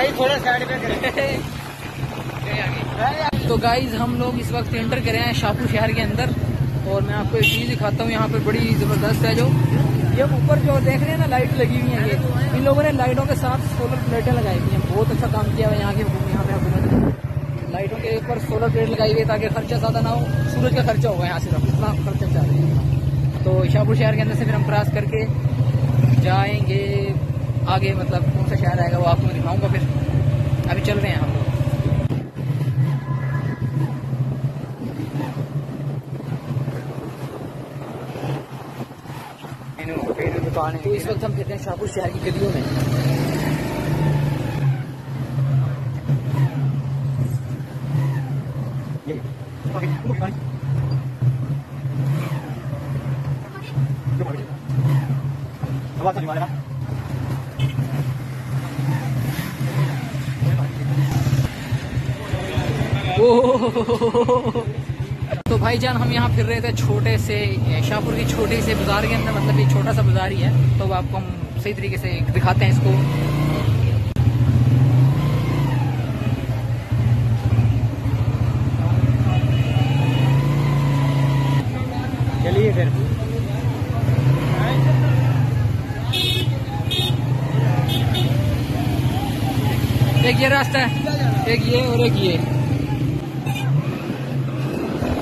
भाई, थोड़ा साइड तो गाइज़ हम लोग इस वक्त एंटर करे हैं शाहपुर शहर के अंदर। और मैं आपको एक चीज़ दिखाता हूँ, यहाँ पे बड़ी ज़बरदस्त है जो। ये ऊपर जो देख रहे हैं ना लाइट लगी हुई है ये। इन लोगों ने लाइटों के साथ सोलर प्लेटें लगाई हुई हैं। बहुत अच्छा काम किया हुआ है यहाँ के यहाँ पे हुकूमत लाइटों के ऊपर सोलर प्लेट लगाई हुई है ताकि खर्चा ज़्यादा ना हो। सूरज का खर्चा होगा यहाँ सिर्फ़ इतना खर्चा चाह रहे हैं। तो शाहपुर शहर के अंदर से फिर हम क्रॉस करके जाएँगे आगे मतलब सा शहर आएगा वो आपको मैं दिखाऊँगा फिर अभी चल रहे हैं हम लोग तो इस वक्त हम कहते हैं शाहपुर शहर की गलियों में। तो भाईजान हम यहाँ फिर रहे थे छोटे से शाहपुर की छोटे से बाज़ार के अंदर मतलब ये छोटा सा बाज़ार ही है। तो अब आपको हम सही तरीके से दिखाते हैं इसको। चलिए फिर। एक ये रास्ता है एक ये और एक ये।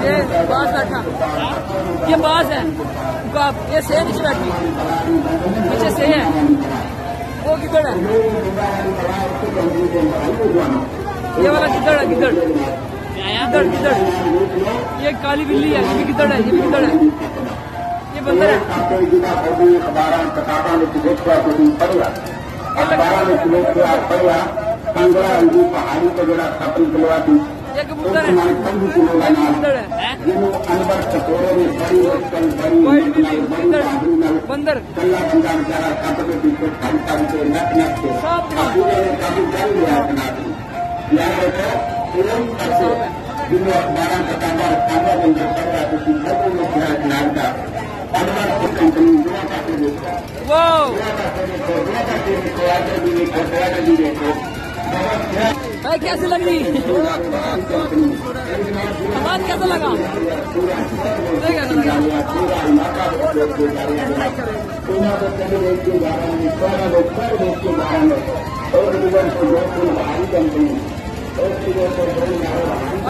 बास बैठा ये बास है ये से नीचे बैठी पीछे से है वो किधर है ये वाला किधर है किधर किधर किधर ये काली बिल्ली है ये भी किधर है ये भी किधर है ये बंदर है ये कबूतर है। ये कबूतर है? वाइट बिल्ली किधर बंदर सब वो भाई, कैसे लग रही? आवाज़ कैसा लगा?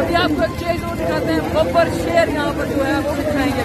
अभी आपको चीज़ और दिखाते हैं। बब्बर शेर यहाँ पर जो है, वो दिखाएँगे।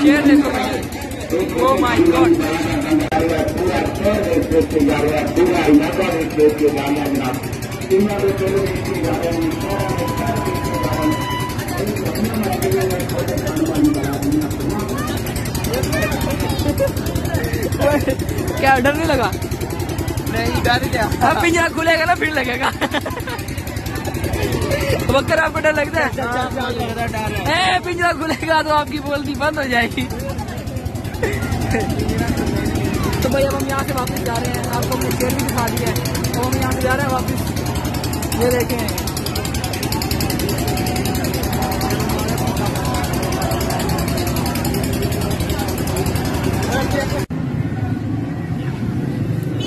शेर देखो भाई ओ माय गॉड क्या डर नहीं लगा? नहीं डर क्या अब पिंजरा खुलेगा ना फिर लगेगा। बकर आपको डर लगता है? ए पिंजरा खुलेगा तो आपकी बोलती बंद हो जाएगी। तो भाई अब हम यहाँ से वापस जा रहे हैं। आपको हमने शेर भी दिखा दिया है। तो हम यहाँ से जा रहे हैं वापस। ये देखें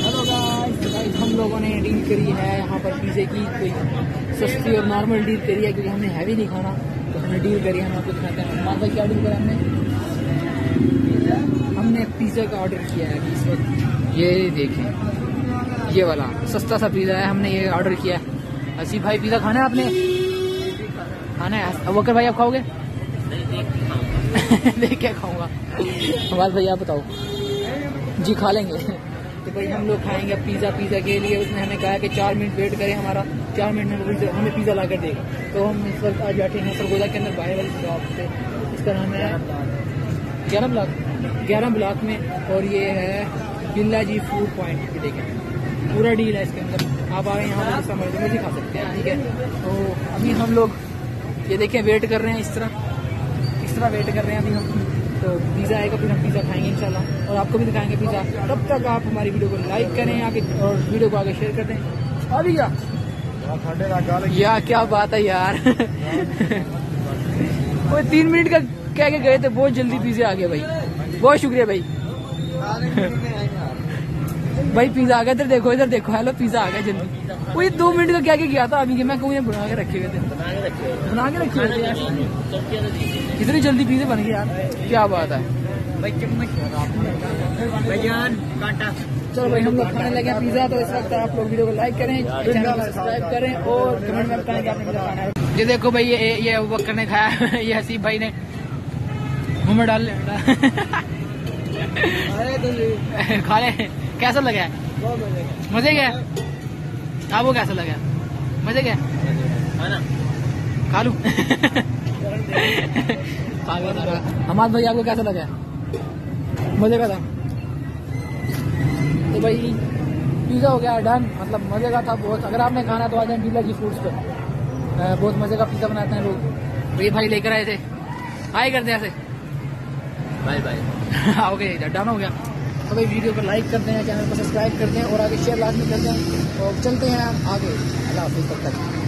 हेलो गाइस गाइस हम लोगों ने डील करी है यहाँ पर पिज़्ज़े की कोई सस्ती और नॉर्मल डील करी है क्योंकि हमने हैवी नहीं खाना तो हमने डील करी हम आपको दिखाते हैं। भाई क्या डील करा हमने? हमने पिज़्ज़ा का ऑर्डर किया है इस वक्त। ये देखें, ये वाला, सस्ता सा पिज़्ज़ा है, हमने ये ऑर्डर किया है। हसी भाई पिज़्ज़ा खाना है आपने? खाना है? वकर भाई आप खाओगे? देख क्या खाऊँगा। हमारे भाई आप बताओ। जी खा लेंगे। तो भाई हम लोग खाएँगे पिज़्ज़ा पिज़्ज़ा के लिए। उसने हमें कहा कि चार मिनट वेट करें, हमारा चार मिनट में हमें पिज़्ज़ा ला देगा। तो हम इस वक्त आज बैठे हैं सरगोदा के अंदर, बाहर वाली शॉप से इसका नाम है ग्यारह ब्लॉक ग्यारह ब्लॉक में, और ये है बिल्ला जी फ़ूड पॉइंट देखें। पूरा डील है इसके अंदर। आप आ यहाँ पर मर्ज़ी मर्ज़ी खा सकते हैं, ठीक है? तो अभी हम लोग, ये देखें वेट कर रहे हैं इस तरह। इस तरह वेट कर रहे हैं अभी हम। तो पिज़्ज़ा आएगा, फिर हम पिज़्ज़ा खाएँगे इंशाल्लाह। और आपको भी दिखाएँगे पिज़्ज़ा तब तक आप हमारी वीडियो को लाइक करें आगे और वीडियो को आगे शेयर कर दें क्या या, क्या बात है यार। वो तीन मिनट का कह के गए थे, बहुत जल्दी पिज़्ज़ा आ गया भाई। बहुत शुक्रिया भाई। भाई पिज़्ज़ा आ गया, इधर देखो इधर देखो। हेलो पिज़्ज़ा आ गया, जल्दी। वो ये दो मिनट का क्या क्या किया था अभी के मैं कहूँ, ये बना के रखे हुए थे। बना के रखे हुए थे इतनी जल्दी पिज़्ज़ा बन गया यार। क्या बात है। चलो भाई, हम लोग खाने लगे पिज़्ज़ा तो इस वक्त आप लोग वीडियो को लाइक करें चैनल सब्सक्राइब करें और कमेंट में बताएँ कि आपने पिज़्ज़ा खाना है। ये देखो भाई, ये ये बकर ने खाया ये हसीब भाई ने। मुँह में डाल खा ले। कैसा लगा मज़े क्या आपको कैसा लगा मज़े खाना? खा लू? खा गया हमाद भाई आपको कैसा लगा मज़े का था। तो भाई पिज़्ज़ा हो गया डन मतलब मज़े का था बहुत। अगर आपने खाना तो आ जाए डीलर की फूड्स पर बहुत मज़े का पिज़्ज़ा बनाते हैं लोग। तो ये भाई लेकर आए थे। हाई करते हैं ऐसे। बाय बाय हो गया डन हो गया। भाई वीडियो को लाइक कर दें चैनल को सब्सक्राइब कर दें और आगे शेयर लाजमी कर दें और चलते हैं आगे। अल्लाह हाफिज़, तब तक।